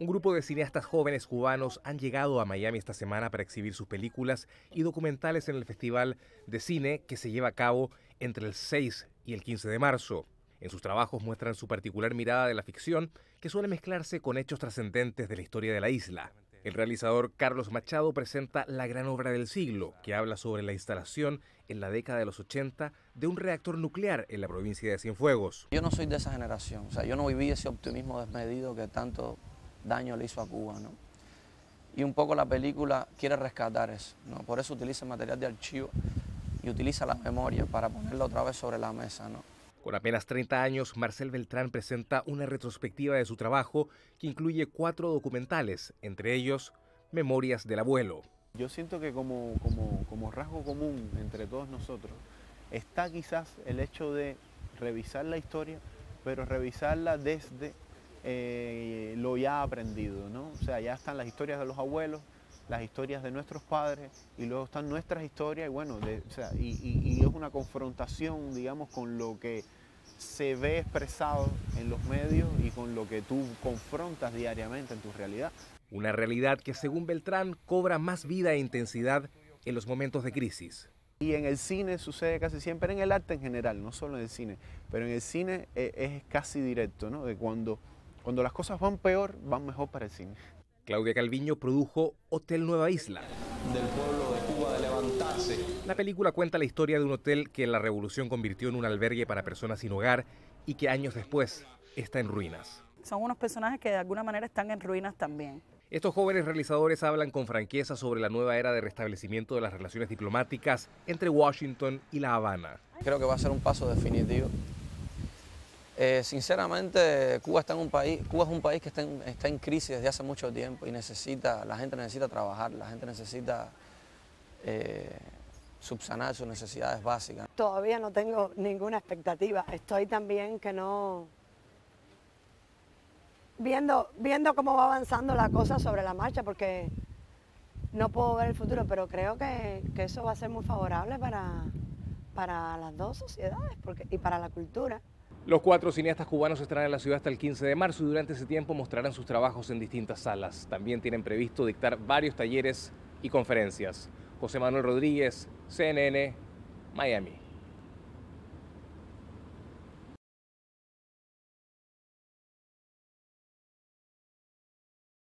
Un grupo de cineastas jóvenes cubanos han llegado a Miami esta semana para exhibir sus películas y documentales en el Festival de Cine que se lleva a cabo entre el 6 y el 15 de marzo. En sus trabajos muestran su particular mirada de la ficción que suele mezclarse con hechos trascendentes de la historia de la isla. El realizador Carlos Machado presenta la gran obra del siglo, que habla sobre la instalación en la década de los 80 de un reactor nuclear en la provincia de Cienfuegos. Yo no soy de esa generación, o sea, yo no viví ese optimismo desmedido que tanto daño le hizo a Cuba, ¿no? Y un poco la película quiere rescatar eso, ¿no? Por eso utiliza material de archivo y utiliza la memoria para ponerla otra vez sobre la mesa, ¿no? Con apenas 30 años, Marcel Beltrán presenta una retrospectiva de su trabajo que incluye cuatro documentales, entre ellos Memorias del Abuelo. Yo siento que como, como, rasgo común entre todos nosotros está quizás el hecho de revisar la historia, pero revisarla desde eh, lo ya aprendido, ¿no? O sea, ya están las historias de los abuelos, las historias de nuestros padres y luego están nuestras historias y bueno, y, es una confrontación, digamos, con lo que se ve expresado en los medios y con lo que tú confrontas diariamente en tu realidad. Una realidad que según Beltrán cobra más vida e intensidad en los momentos de crisis. Y en el cine sucede casi siempre, en el arte en general, no solo en el cine, pero en el cine eh, es, casi directo, ¿no? De cuando, cuando las cosas van peor, van mejor para el cine. Claudia Calviño produjo Hotel Nueva Isla. Del pueblo de Cuba de levantarse. La película cuenta la historia de un hotel que en la revolución convirtió en un albergue para personas sin hogar y que años después está en ruinas. Son unos personajes que de alguna manera están en ruinas también. Estos jóvenes realizadores hablan con franqueza sobre la nueva era de restablecimiento de las relaciones diplomáticas entre Washington y La Habana. Creo que va a ser un paso definitivo eh, sinceramente, Cuba está en un país, Cuba es un país que está en, crisis desde hace mucho tiempo y necesita, la gente necesita trabajar, la gente necesita eh, subsanar sus necesidades básicas. Todavía no tengo ninguna expectativa. Estoy también que no viendo, viendo cómo va avanzando la cosa sobre la marcha, porque no puedo ver el futuro, pero creo que, eso va a ser muy favorable para, para las dos sociedades y para la cultura. Los cuatro cineastas cubanos estarán en la ciudad hasta el 15 de marzo y durante ese tiempo mostrarán sus trabajos en distintas salas. También tienen previsto dictar varios talleres y conferencias. José Manuel Rodríguez, CNN, Miami.